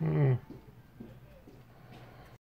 Hmm.